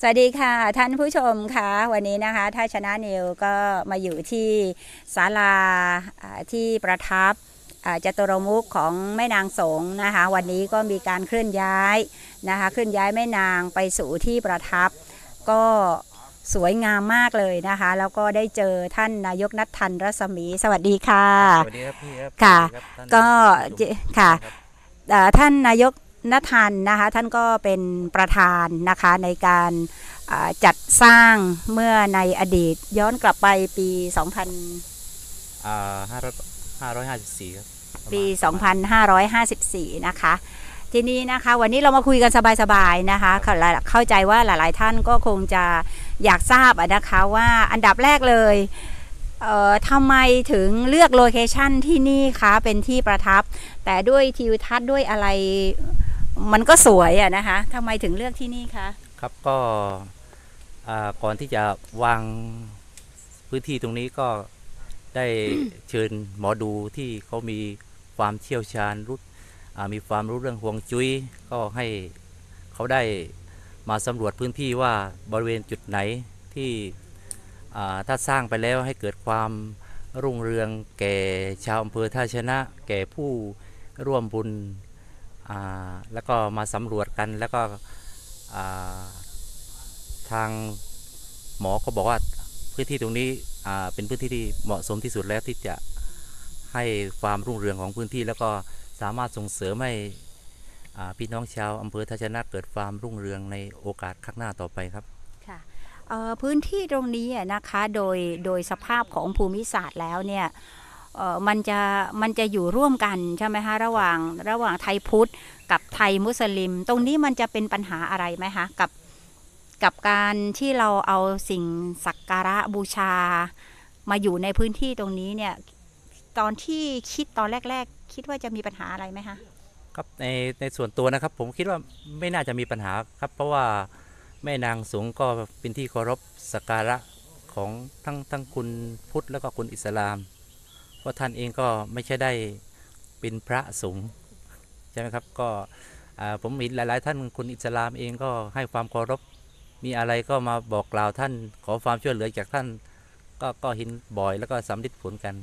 สวัสดีค่ะ ท่านผู้ชมค่ะวันนี้นะคะท่าชนะนิวก็มาอยู่ที่ศาลาอ่าที่ประทับอ่าจตุรมุขของแม่นางสงนะคะ วันนี้ก็มีการเคลื่อนย้ายนะคะเคลื่อนย้ายแม่นางไปสู่ที่ประทับ ก็สวยงามมากเลยนะคะ แล้วก็ได้เจอท่านนายกนัทธันรัศมีสวัสดีค่ะสวัสดีครับพี่ครับค่ะสวัสดีครับท่านก็ผู้ชมเจค่ะรับเอ่อท่านนายก นัทันนะคะท่านก็เป็นประธานนะคะในการอ่าจัดสร้างเมื่อในอดีตย้อนกลับไปปี 2000อ่าห้าร้อยห้าร้อยห้าสิบสี่ครับประมาณปี 2554 นะคะ ทีนี้นะคะวันนี้เรามาคุยกันสบายๆนะคะเข้าเข้าใจว่าหลายๆท่านก็คงจะอยากทราบอะนะคะว่าอันดับแรกเลยเอ่อทำไมถึงเลือกโลเคชันที่นี่คะเป็นที่ประทับ แต่ด้วยทิวทัศน์ด้วยอะไร มันก็สวยอะนะคะทำไมถึงเลือกที่นี่คะครับก็อ่าก่อนที่จะวางพื้นที่ตรงนี้ก็ได้เชิญหมอดูที่เขามีความเชี่ยวชาญรู้อ่ามีความรู้เรื่องฮวงจุ้ยก็ให้เขาได้มาสำรวจพื้นที่ว่าบริเวณจุดไหนที่อ่าถ้าสร้างไปแล้วให้เกิดความรุ่งเรืองแก่ชาวอำเภอท่าชนะ แก่ผู้ร่วมบุญ แล้วก็มาสำรวจกันแล้วก็ทางหมอก็บอกว่าพื้นที่ตรงนี้เป็นพื้นที่ที่เหมาะสมที่สุดแล้วที่จะให้ความรุ่งเรืองของพื้นที่ แล้วก็สามารถส่งเสริมให้พี่น้องชาวอำเภอท่าชนะเกิดความรุ่งเรืองในโอกาสข้างหน้าต่อไปครับค่ะพื้นที่ตรงนี้นะคะโดยโดยสภาพของภูมิศาสตร์แล้วเนี่ย มันจะมันจะอยู่ร่วมกันใช่ไหมคะระหว่างระหว่างไทยพุทธกับไทยมุสลิม ตรงนี้มันจะเป็นปัญหาอะไรไหมคะกับกับการที่เราเอาสิ่งสักการะบูชา มาอยู่ในพื้นที่ตรงนี้เนี่ยตอนที่คิดตอนแรก ๆ คิดว่าจะมีปัญหาอะไรไหมคะครับในในส่วนตัวนะครับ ผมคิดว่าไม่น่าจะมีปัญหาครับ เพราะว่าแม่นางสงก็เป็นที่เคารพสักการะของทั้งทั้งคุณพุทธแล้วก็คุณอิสลาม เพราะท่านเองก็ไม่ใช่ได้เป็นพระสงฆ์ใช่ไหมครับก็อ่าผมเห็นหลาย ๆ ท่านคุณอิสลามเองก็ให้ความเคารพมีอะไรก็มาบอกกล่าวท่าน ขอความช่วยเหลือจากท่าน ก็ก็เห็นบ่อยแล้วก็สำลิดผลกัน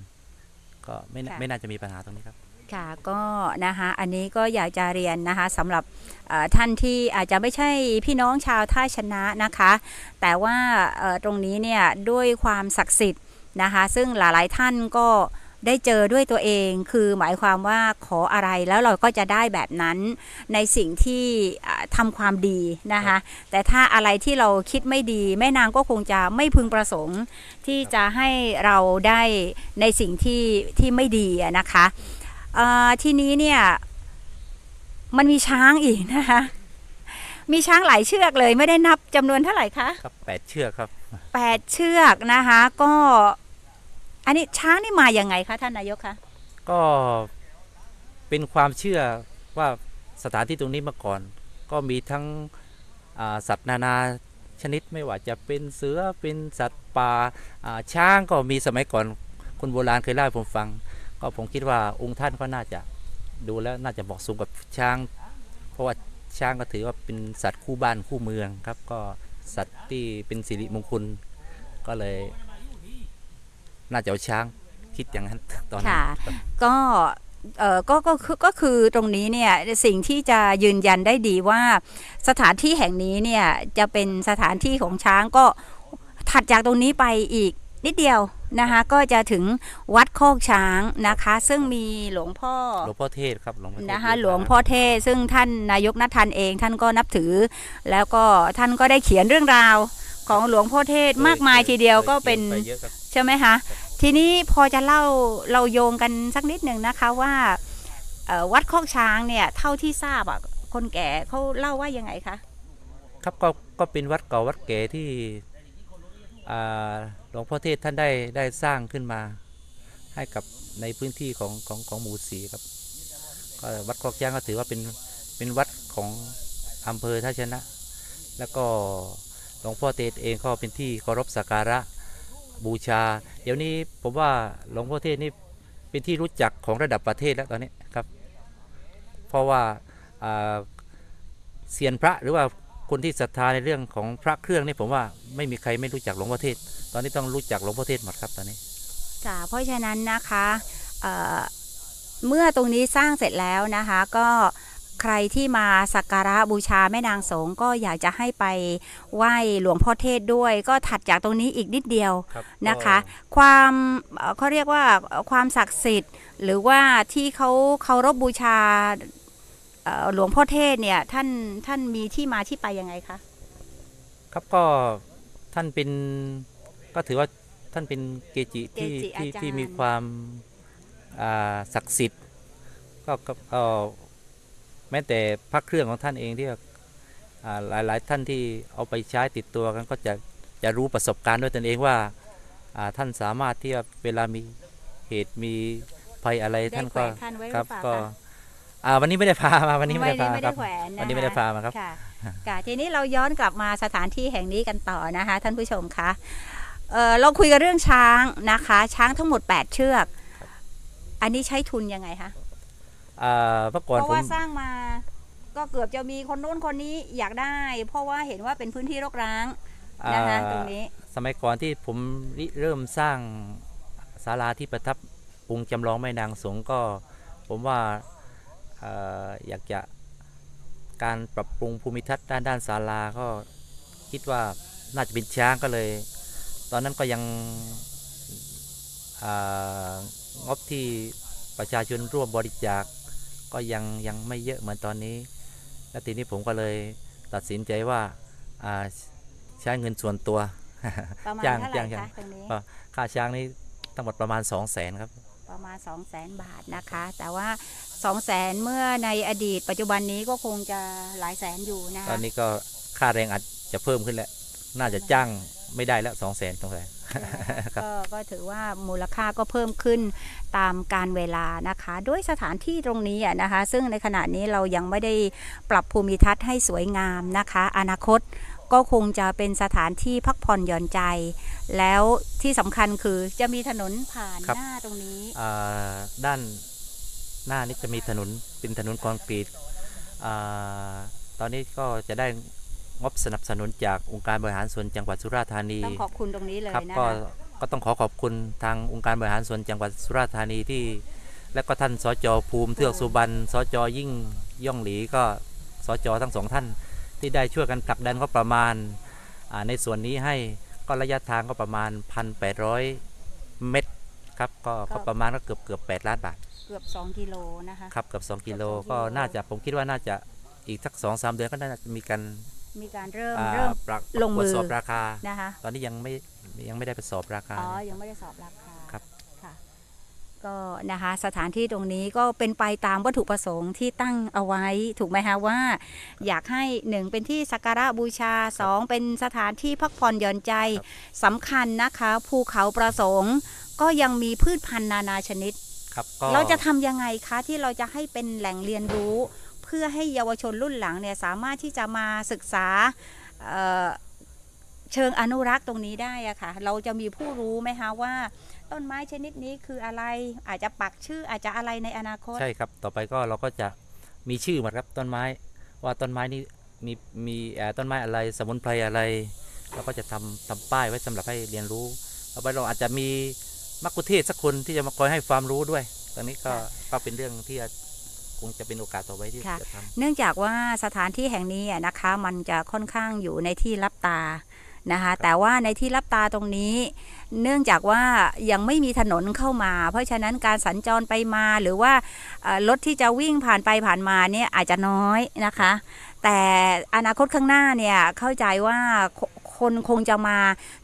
ก็ไม่น่าค่ะไม่น่าจะมีปัญหาตรงนี้ครับค่ะก็นะคะอันนี้ก็อยากจะเรียนนะคะสำหรับเอ่อท่านที่อาจจะไม่ใช่พี่น้องชาวท่าชนะนะคะ แต่ว่าเอ่อตรงนี้เนี่ยด้วยความศักดิ์สิทธิ์นะคะ ซึ่งหลายๆท่านก็ ได้เจอด้วยตัวเอง คือหมายความว่าขออะไรแล้วเราก็จะได้แบบนั้นในสิ่งที่อ่าทำความดีนะคะ แต่ถ้าอะไรที่เราคิดไม่ดี แม่นางก็คงจะไม่พึงประสงค์ ที่จะให้เราได้ในสิ่งที่ที่ไม่ดีอะนะคะเอ่อทีนี้เนี่ยมันมีช้างอีกนะคะมีช้างหลายเชือกเลยไม่ได้นับจำนวนเท่าไหร่คะครับแปดเชือกครับแปดเชือกนะคะ ก็ อันนี้ช้างนี่มาอย่างไงคะท่านนายกคะก็เป็นความเชื่อว่าสถานที่ตรงนี้เมื่อก่อน ก็มีทั้งสัตว์นานาชนิดไม่ว่าจะเป็นเสือเป็นสัตว์ป่าช้างก็มีสมัยก่อนคนโบราณเคยเล่าผมฟัง ก็ผมคิดว่าองค์ท่านก็น่าจะดูแล้วน่าจะเหมาะสมกับช้าง เพราะว่าช้างก็ถือว่าเป็นสัตว์คู่บ้านคู่เมืองครับ ก็สัตว์ที่เป็นสิริมงคลก็เลย น่าจะเอาช้างคิดอย่างนั้นตอนนั้นค่ะครับก็เออก็ก็คือก็คือตรงนี้เนี่ยสิ่งที่จะยืนยันได้ดีว่า สถานที่แห่งนี้เนี่ยจะเป็นสถานที่ของช้างก็ถัดจากตรงนี้ไปอีกนิดเดียวนะคะก็จะถึงวัดโคกช้างนะคะ ซึ่งมีหลวงพ่อหลวงพ่อเทศครับหลวงพ่อเทศนะคะเยหลวงพ่อเทศซึ่งท่านนายกนัททันเองท่านก็นับถือ แล้วก็ท่านก็ได้เขียนเรื่องราวของหลวงพ่อเทศมากมายทีเดียวก็เป็น ใช่ไหมคะทีนี้พอจะเล่าเราโยงกันสักนิดหนึ่งนะคะว่าวัดคอกช้างเนี่ยเท่าที่ทราบอะคนแก่เขาเล่าว่ายังไงคะครับก็ก็เป็นวัดเก่าวัดแก่ที่หลวงพ่อเทศท่านได้ได้สร้างขึ้นมา ให้กับในพื้นที่ของของของหมู่สีครับก็วัดคอกย่างก็ถือว่าเป็นเป็นวัดของอำเภอท่าชนะ แล้วก็หลวงพ่อเทศเองก็เป็นที่เคารพสักการะ บูชา เดี๋ยวนี้ผมว่าหลวงพ่อเทศนี่เป็นที่รู้จักของระดับประเทศแล้วตอนนี้ครับ เพราะว่าเซียนพระหรือว่าคนที่ศรัทธาในเรื่องของพระเครื่องนี่ผมว่าไม่มีใครไม่รู้จักหลวงพ่อเทศ ตอนนี้ต้องรู้จักหลวงพ่อเทศหมดครับตอนนี้ค่ะเพราะฉะนั้นนะคะเเมื่อตรงนี้สร้างเสร็จแล้วนะคะก็ ใครที่มาสักการะบูชาแม่นางสงก็อยากจะให้ไปไหว้หลวงพ่อเทศด้วย ก็ถัดจากตรงนี้อีกนิดเดียวครับนะคะ ความเอ่อเขาเรียกว่าความศักดิ์สิทธิ์ หรือว่าที่เขาเคารพบูชาเอ่อหลวงพ่อเทศเนี่ยท่านท่านมีที่มาที่ไปยังไงคะครับก็ท่านเป็นก็ถือว่าท่านเป็นเกจิที่เกจิอาที่จารย์ที่มีความอ่าศักดิ์สิทธิ์ก็ก็เอ่อ แม้แต่พระเครื่องของท่านเองที่ว่าอ่าหลายหลายท่านที่เอาไปใช้ติดตัวกันก็จะจะรู้ประสบการณ์ด้วยตนเองว่าอ่าท่านสามารถที่จะเวลามีเหตุมีภัยอะไรได้ท่านแขวก็นท่านไว้หครืรัอบเปล่าก็คะอ่าวันนี้ไม่ได้พามาวันนี้ไม่ได้พาไม่คได้รับแขวนนะคะวันนี้ไม่ได้พามาครับค่ะค่ะทีนี้เราย้อนกลับมาสถานที่แห่งนี้กันต่อนะคะ ท่านผู้ชมคะเออเราคุยกันเรื่องช้างนะคะ ช้างทั้งหมด 8 เชือก อันนี้ใช้ทุนยังไงคะอ่า เมื่อก่อนเพราะผมว่าสร้างมาก็เกือบจะมีคนนู้นคนนี้อยากได้ เพราะว่าเห็นว่าเป็นพื้นที่รกร้างนะคะอ่าตรงนี้ สมัยก่อนที่ผมริเริ่มสร้างศาลาที่ประทับปรุงจำลองแม่นางสงฆ์ก็ผมว่าเอ่ออยากจะการปรับปรุงภูมิทัศน์ด้านด้านศาลาก็คิดว่าน่าจะเป็นช้างก็เลย ตอนนั้นก็ยังอ่างบที่ประชาชนร่วมบริจาค ก็ยังยังไม่เยอะเหมือนตอนนี้ แล้วทีนี้ผมก็เลยตัดสินใจว่าอ่าใช้เงินส่วนตัวประมาณจ้างเท่าไหร่จ้างจ้างคะตรงนี้ก็ค่าช้างนี่ทั้งหมดประมาณ 2 0 0แสนครับประมาณ 2 0 0แสนบาทนะคะ แต่ว่า 2 0 0แสนเมื่อในอดีต ปัจจุบันนี้ก็คงจะหลายแสนอยู่นะตอคะนนี้ก็ค่าแรงอาจจะเพิ่มขึ้นแล้ว น่าจะจ้างไม่ได้แล้ว 2 0 0แสนตรงไหนครับ ก็ก็ถือว่ามูลค่าก็เพิ่มขึ้นตามการเวลานะคะ ด้วยสถานที่ตรงนี้อะนะคะ ซึ่งในขณะนี้เรายังไม่ได้ปรับภูมิทัศน์ให้สวยงามนะคะ อนาคตก็คงจะเป็นสถานที่พักผ่อนหย่อนใจ แล้วที่สำคัญคือจะมีถนนผ่านครับหน้าตรงนี้อ่าด้านหน้านี้จะมีถนนเป็นถนนคอนกรีตอ่าตอนนี้ก็จะได้ งบสนับสนุนจากองค์การบริหารส่วนจังหวัดสุราษฎร์ธานีต้องขอบคุณตรงนี้เลยครับนะก็คะก็ต้องขอขอบคุณทางองค์การบริหารส่วนจังหวัดสุราษฎร์ธานีที่ และก็ท่านสจภูมิเทือกสุบรรณสจยิ่งย่องหลีก็สจทั้งสองท่าน ที่ได้ช่วยกันผลักดันก็ประมาณอ่าในส่วนนี้ให้ก็ระยะทางก็ประมาณ 1,800 เมตรครับก็ก็ประมาณก็เกือบเกือบ8ล้านบาทเกือบ 2 กิโลนะคะ ครับเกือบ2กิโลเกือบสองกิโล ก็น่าจะผมคิดว่าน่าจะอีกสักสองสามเดือนก็น่าจะมีการ มีการเริ่มอ่าเริ่มปรับลงมือตรวจสอบราคานะคะตอนนี้ยังไม่ยังไม่ได้ไปสอบราคาอ๋อยังไม่ได้สอบราคาครับค่ะก็นะคะสถานที่ตรงนี้ก็เป็นไปตามวัตถุประสงค์ที่ตั้งเอาไว้ถูกไหมคะว่า อยากให้หนึ่งเป็นที่สักการะบูชาสองเป็นสถานที่พักผ่อนหย่อนใจสำคัญนะคะภูเขาประสงค์ ก็ยังมีพืชพันธุ์นานาชนิดครับก็เราจะทำยังไงคะที่เราจะให้เป็นแหล่งเรียนรู้ เพื่อให้เยาวชนรุ่นหลังเนี่ยสามารถที่จะมาศึกษาเเชิงอนุรักษ์ตรงนี้ได้อะค่ะ เราจะมีผู้รู้ไหมคะว่า ต้นไม้ชนิดนี้คืออะไรอาจจะปักชื่ออาจจะอะไรในอนาคต ใช่ครับ ต่อไปก็เราก็จะมีชื่อมดครับต้นไม้ ว่าต้นไม้นี้มีมีเอ่อต้นไม้อะไร สมุนไพรอะไร เราก็จะทำทำป้ายไว้สำหรับให้เรียนรู้ต่อไปเราอาจจะมีมักคุเทศสักคนที่จะมาคอยให้ความรู้ด้วย ตอนนี้ก็ก็เป็นเรื่องที่ คงจะเป็นโอกาสต่อไปที่ค่ะจะทำเนื่องจากว่าสถานที่แห่งนี้อะนะคะ มันจะค่อนข้างอยู่ในที่รับตานะคะแต่ว่าในที่รับตาตรงนี้ เนื่องจากว่ายังไม่มีถนนเข้ามา เพราะฉะนั้นการสัญจรไปมาหรือว่าเอ่อรถที่จะวิ่งผ่านไปผ่านมาเนี่ยอาจจะน้อยนะคะ แต่อนาคตข้างหน้าเนี่ยเข้าใจว่าคคนคงจะมา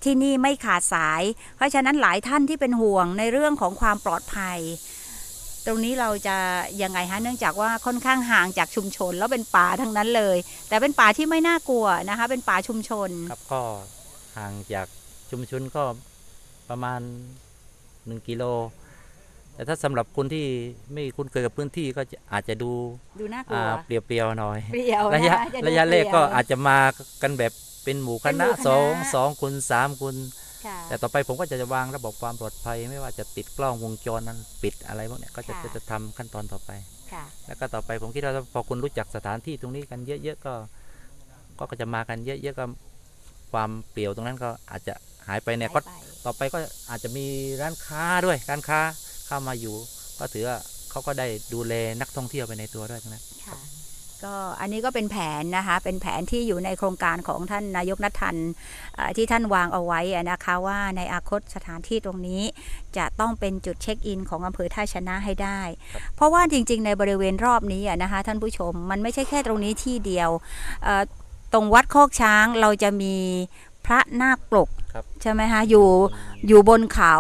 ที่นี่ไม่ขาดสาย เพราะฉะนั้นหลายท่านที่เป็นห่วงในเรื่องของความปลอดภัย ตรงนี้เราจะยังไงฮะเนื่องจากว่าค่อนข้างห่างจากชุมชน แล้วเป็นป่าทั้งนั้นเลย แต่เป็นป่าที่ไม่น่ากลัวนะคะ เป็นป่าชุมชนครับก็ห่างจากชุมชนก็ประมาณ 1กิโลแต่ถ้าสำหรับคนที่ไม่คุ้นเคยกับพื้นที่ก็จะอาจจะดูดูน่ากลัอ่าวเปรียวๆหน่อยเปรียวระยะนจดูระยะแรกก็เปยวอาจจะมากันแบบเป็นหมู่คเป็นหณะมู่คณะสองสองคนสามคนค่ะ แต่ต่อไปผมก็จะวางระบบความปลอดภัย ไม่ว่าจะติดกล้องวงจรนั้นปิดอะไรพวกเนี้ยก็จะค่ะจะจะทำขั้นตอนต่อไปค่ะแล้วก็ต่อไปผมคิดว่าพอคุณรู้จักสถานที่ตรงนี้กันเยอะๆก็ ก็ก็จะมากันเยอะๆก็ความเปลี่ยวตรงนั้นก็อาจจะหายไปเนี่ยก็หายไปต่อไปก็อาจจะมีร้านค้าด้วยร้านค้าเข้ามาอยู่ ก็ถือว่าเขาก็ได้ดูแลนักท่องเที่ยวไปในตัวด้วยตรงนั้นค่ะ ก็อันนี้ก็เป็นแผนนะคะเป็นแผนที่อยู่ในโครงการของท่านนายกนัททันเอ่อที่ท่านวางเอาไว้อะนะคะว่าในอนาคตสถานที่ตรงนี้ จะต้องเป็นจุดเช็คอินของอำเภอท่าชนะให้ได้ เพราะว่าจริง ๆ ในบริเวณรอบนี้อะนะคะท่านผู้ชมมันไม่ใช่แค่ตรงนี้ที่เดียวเอ่อตรงวัดโคกช้างเราจะมีพระนาคปลกครับใช่ไหมคะอยู่อยู่บนเขา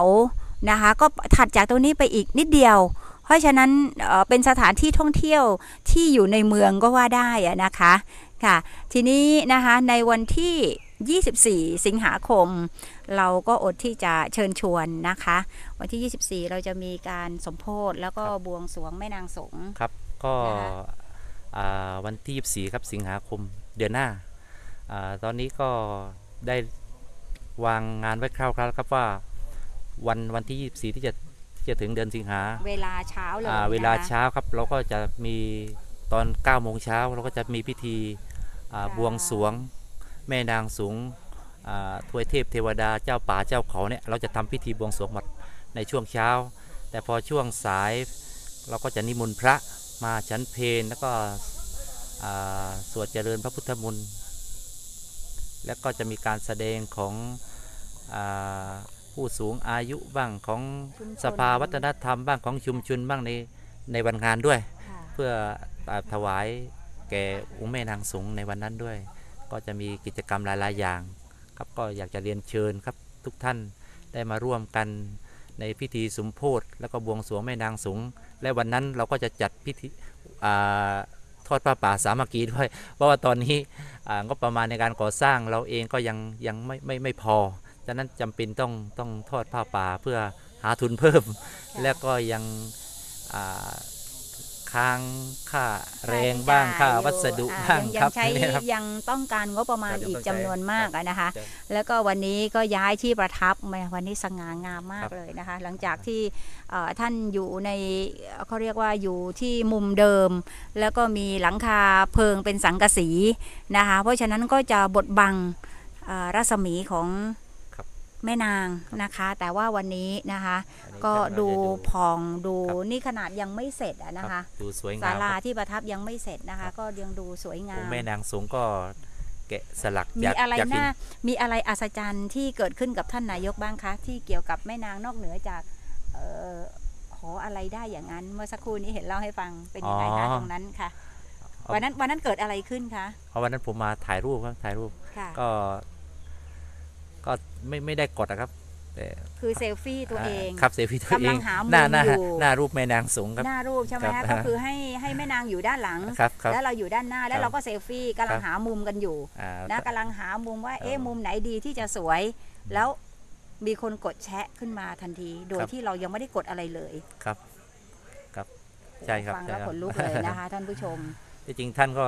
นะคะก็ถัดจากตรงนี้ไปอีกนิดเดียว เพราะฉะนั้นเอ่อเป็นสถานที่ท่องเที่ยวที่อยู่ในเมืองก็ว่าได้อะนะคะค่ะ ทีนี้นะคะในวันที่ 24 สิงหาคม เราก็อดที่จะเชิญชวนนะคะ วันที่ 24 เราจะมีการสมโพธแล้วก็บวงสรวงแม่นางสงฆ์ครับก็นะคะอ่าวันที่ 24 ครับสิงหาคมเดือนหน้าอาตอนนี้ก็ได้วางงานไว้คร่าวๆแล้วครับว่าวันวันที่ 24 ที่จะ ที่จะถึงเดือนสิงหาเวลาเช้าเลยอ่านะคะเวลาเช้าครับเราก็จะมีตอน9โมงเช้าเราก็จะมีพิธีอ่าค่ะบวงสรวงแม่นางสูงอ่าทวยเทพเทวดาเจ้าป่าเจ้าเขาเนี่ยเราจะทำพิธีบวงสรวงหมดในช่วงเช้า แต่พอช่วงสายเราก็จะนิมนต์พระมาฉันเพลแล้วก็อ่าสวดเจริญพระพุทธมนต์แล้วก็จะมีการแสดงของอา ผู้สูงอายุบ้างของชุมชนสภาวัฒนธรรมบ้างของชุมชนบ้างในในวันงานด้วยค่ะเพื่ออ่าถวายแก่องค์แม่นางสงในวันนั้นด้วย ก็จะมีกิจกรรมหลาย ๆ อย่าง ครับก็อยากจะเรียนเชิญครับทุกท่านได้มาร่วมกันในพิธีสมโพธิแล้วก็บวงสรวงแม่นางสงและวันนั้นเราก็จะจัดพิธีอ่าทอดผ้าป่าสามัคคีด้วย เพราะว่าตอนนี้อ่างบประมาณในการก่อสร้างเราเองก็ยังยังไม่ไม่ไม่พอฉะนั้นจำเป็นต้องต้องทอดผ้าป่าเพื่อหาทุนเพิ่ม แล้วก็ยังอ่าค้างค่าแรงบ้างค่าวัสดุอ่บ้างยัครับใช้เนี่ยครับยังต้องการงบประมาณครับอีกยังจำต้องใช้นวนมากอะนะคะจะแล้วก็วันนี้ก็ย้ายที่ประทับมาวันนี้สง่างามมาครักบเลยนะคะ หลังจากที่เอ่อท่านอยู่ในเอ่อเขาเรียกว่าอยู่ที่มุมเดิม แล้วก็มีหลังคาเพิงเป็นสังกะสีนะคะ เพราะฉะนั้นก็จะบดบังเอ่อรัศมีของครับ แม่นางนะคะ แต่ว่าวันนี้นะคะอันนี้ก็ท่านดูจะพองดูครับนี่ขนาดยังไม่เสร็จอะนะครัคะบดูสวยงามศาลาครับที่ประทับยังไม่เสร็จนะครัคะบก็ยังดูสวยงาองมค์แม่นางสงก็แกะสลักมีจากอะไรจากหินน่ามีอะไรอัศจรรย์ที่เกิดขึ้นกับท่านนายกบ้างคะ ที่เกี่ยวกับแม่นางนอกเหนือจากเออขออะไรได้อย่างนั้น เมื่อสักครู่นี้เห็นเล่าให้ฟังเป็นยังไงคะตรงนั้นค่ะวันนั้นวันนั้นเกิดอะไรขึ้นคะเพราะวันนั้นผมมาถ่ายรูปครับถ่ายรูปค่ะก็ก็ ไม่ไม่ได้กดนะครับแต่คือเซลฟี่ตัวเองครับเซฟฟี่ตัวเอกำลังงหามุมหน้าหน้าอยู่หน้ารูปแม่นางสงครับหน้ารูปใช่ไหมครัคะบก็คือให้ให้แม่นางอยู่ด้านหลังครับครับแล้วเราอยู่ด้านหน้าแล้วครับเราก็เซลฟี่กำลังครับหามุมกันอยู่อ่านะกำลังหามุมว่าเอ๊ะเออมุมไหนดีที่จะสวย แล้วมีคนกดแชะขึ้นมาทันที โดยครับที่เรายังไม่ได้กดอะไรเลยครับครับใช่ครับฟังแล้วใช่ครับขนลุกเลยนะคะท่านผู้ชมที่จริงท่านก็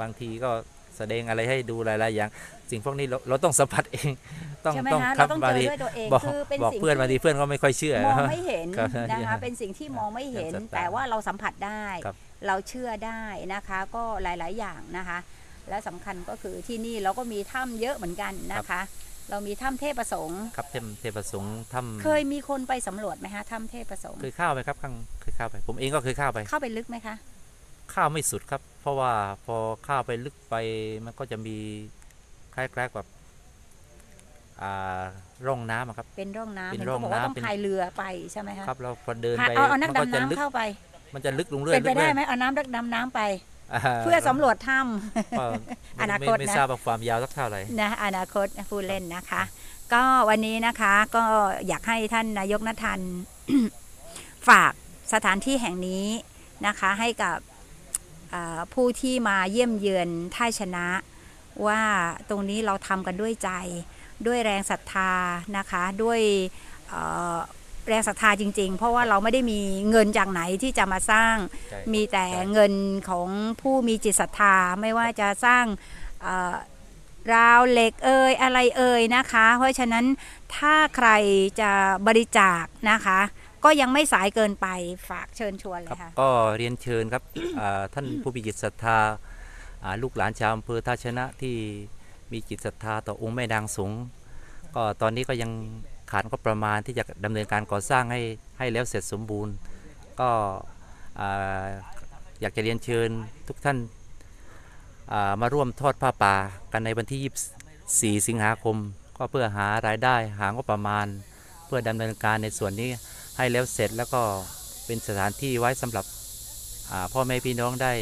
บางทีก็ แสดงอะไรให้ดูหลายๆอย่าง สิ่งพวกนี้เราเราต้องสัมผัสเองต้องใช่ไหมต้องคะครัเราบต้องบางเจอทีด้วยตัวเองบอกคือเป็นบอกสิ่งเพื่อนบางทีที่เพื่อนก็ไม่ค่อยเชื่อมองไม่เห็นครับนะคะเป็นสิ่งที่มองไม่เห็นครับแต่ว่าเราสัมผัสได้ครับเราเชื่อได้นะคะก็หลาย ๆ อย่างนะคะ และสำคัญก็คือที่นี่เราก็มีถ้ำเยอะเหมือนกันนะคะ เรามีถ้ำเทพประสงค์ครับเทพเทพประสงค์ถ้ำเคยมีคนไปสำรวจไหมคะถ้ำเทพประสงค์เคยเข้าไปครับข้างเคยเข้าไป ผมเองก็เคยเข้าไปเข้าไปลึกไหมคะ ข้าวไม่สุดครับ เพราะว่าพอข้าวไปลึกไปมันก็จะมีคล้ายๆกับอ่าร่องน้ำอะครับ เป็นร่องน้ำเป็นเห็นร่อเขางบอกว่าน้ำต้องเป็นพายเรือไปใช่ไหมคะครับเราพอเดินพาไปเอาเอานักก็ดำจะน้ำลึกเข้าไป มันจะลึกลงเรื่อยเป็นไปได้ลึกไหมเอาน้ำดำน้ำไปรื่ยาเพื่อสำรวจถ้ำก็อนาไม่คตไม่นะทราบว่าความยาวสักเท่าไหร่นะอนาคตผู้เล่นนะคะ ก็วันนี้นะคะก็อยากให้ท่านนายกนทันฝากสถานที่แห่งนี้นะคะ ให้กับอ่า ผู้ที่มาเยี่ยมเยือนท่าชนะ ว่าตรงนี้เราทำกันด้วยใจ ด้วยแรงศรัทธานะคะด้วยเอ่อแรงศรัทธาจริง ๆ เพราะว่าเราไม่ได้มีเงินจากไหนที่จะมาสร้างใช่มีแต่ใช่เงินของผู้มีจิตศรัทธา ไม่ว่าจะสร้างเอ่อราวเหล็กเอ่ยอะไรเอ่ยนะคะ เพราะฉะนั้นถ้าใครจะบริจาคนะคะ ก็ยังไม่สายเกินไปฝากเชิญชวนเลครับยค่ะก็เรียนเชิญครับอ่าท่านผู้มีจิตศรัทธาอ่าลูกหลานชาวอำเภอท่าชนะที่มีจิตศรัทธาต่อองค์แม่นางสงฆ์ก็ตอนนี้ก็ยังขาดก็ประมาณที่จะดำเนินการก่อสร้างให้ให้แล้วเสร็จสมบูรณ์ ก็อ่าอยากจะเรียนเชิญทุกท่านอ่ามาร่วมทอดผ้าป่ากันในวันที่ 24 สิงหาคม ก็เพื่อหารายได้หางบประมาณ เพื่อดำเนินการในส่วนนี้ ให้แล้วเสร็จแล้วก็เป็นสถานที่ไว้สำหรับพ่อแม่พี่น้องได้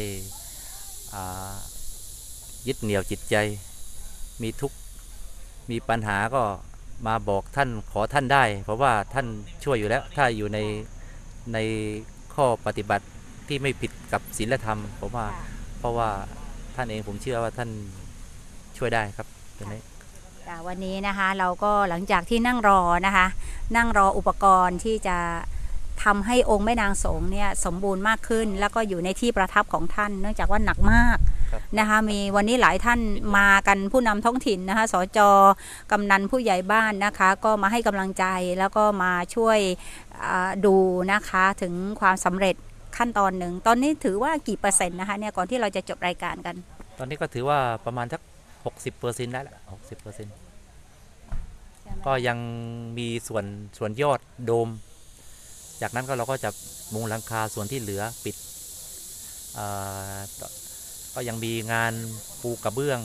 ยึดเหนี่ยวจิตใจ มีทุกมีปัญหาก็มาบอกท่านขอท่านได้ เพราะว่าท่านช่วยอยู่แล้ว ถ้าอยู่ในในข้อปฏิบัติที่ไม่ผิดกับศีลธรรมผมว่า เพราะว่าท่านเองผมเชื่อว่าท่านช่วยได้ครับตรงนี้ วันนี้นะคะเราก็หลังจากที่นั่งรอนะคะ นั่งรออุปกรณ์ที่จะทำให้องค์แม่นางสงฆ์เนี่ยสมบูรณ์มากขึ้น แล้วก็อยู่ในที่ประทับของท่าน เนื่องจากว่าหนักมากครับนะคะมีวันนี้หลายท่านมากันผู้นำท้องถิ่นนะคะสจกำนันผู้ใหญ่บ้านนะคะ ก็มาให้กำลังใจแล้วก็มาช่วยอ่าดูนะคะถึงความสำเร็จขั้นตอนหนึ่ง ตอนนี้ถือว่ากี่เปอร์เซ็นต์นะคะเนี่ยก่อนที่เราจะจบรายการกัน ตอนนี้ก็ถือว่าประมาณสัก หกสิบเปอร์เซ็นต์ได้ละหกสิบเปอร์เซ็นต์ก็ยังมีส่วนส่วนยอดโดม จากนั้นก็เราก็จะมุงหลังคาส่วนที่เหลือปิดเอ่อก็ยังมีงานปูกระเบื้อง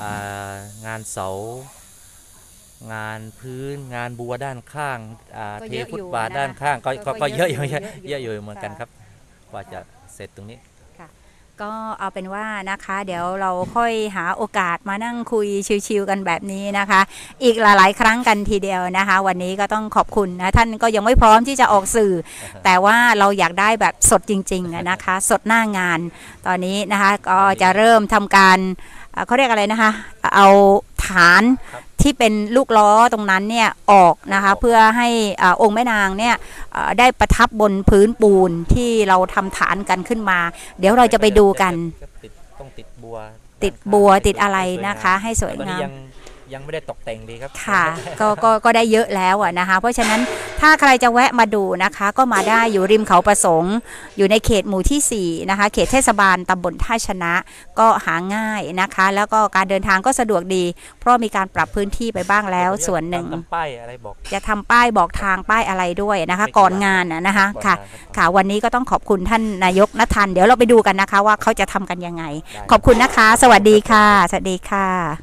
อางานเสา งานพื้นงานบัวด้านข้างอ่าก็เทเยอะฟุอตยู่บาทนะด้านข้างก็ก็ก็ก็ก็เยอะเยอยู่อะเยอะเยอะอยู่เยอะอยู่เหมือนกันค่ะครับกว่าจะเสร็จตรงนี้ ก็เอาเป็นว่านะคะ เดี๋ยวเราค่อยหาโอกาสมานั่งคุยชิวๆกันแบบนี้นะคะ อีกหลายๆ ครั้งกันทีเดียวนะคะ วันนี้ก็ต้องขอบคุณนะท่านก็ยังไม่พร้อมที่จะออกสื่อ แต่ว่าเราอยากได้แบบสดจริงๆอะนะคะ สดหน้างานตอนนี้นะคะก็จะเริ่มทำการเอ่อเขาเรียกอะไรนะคะ เอาฐานครับ ที่เป็นลูกล้อตรงนั้นเนี่ยออกนะคะเพื่อให้อ่าองค์แม่นางเนี่ยเอ่อได้ประทับบนพื้นปูนที่เราทำฐานกันขึ้นมา เดี๋ยวเราจะไปดูกันจะติดต้องติดบัวติดด้านข้างบัวให้ติดอะไรสวยงามนะคะ ให้สวยตอนงานี้ม ยังยังไม่ได้ตกแต่งดีครับ ค่ะก็ก็ก็ได้เยอะแล้วอะนะคะ เพราะฉะนั้นถ้าใครจะแวะมาดูนะคะ ก็มาได้อยู่ริมเขาประสงค์ อยู่ในเขตหมู่ที่ 4 นะคะ เขตเทศบาลตำบลท่าชนะ ก็หาง่ายนะคะ แล้วก็การเดินทางก็สะดวกดี เพราะมีการปรับพื้นที่ไปบ้างแล้วส่วนหนึ่งตามป้ายอะไรบอก จะทำป้ายบอกทางป้ายอะไรด้วยนะคะ ก่อนงานนะนะคะบอกค่ะทางรับค่ะวันนี้ก็ต้องขอบคุณท่านนายกนัททัน เดี๋ยวเราไปดูกันนะคะ ว่าเขาจะทำกันยังไงได้ขอบคุณนะคะ สวัสดีค่ะ สวัสดีค่ะ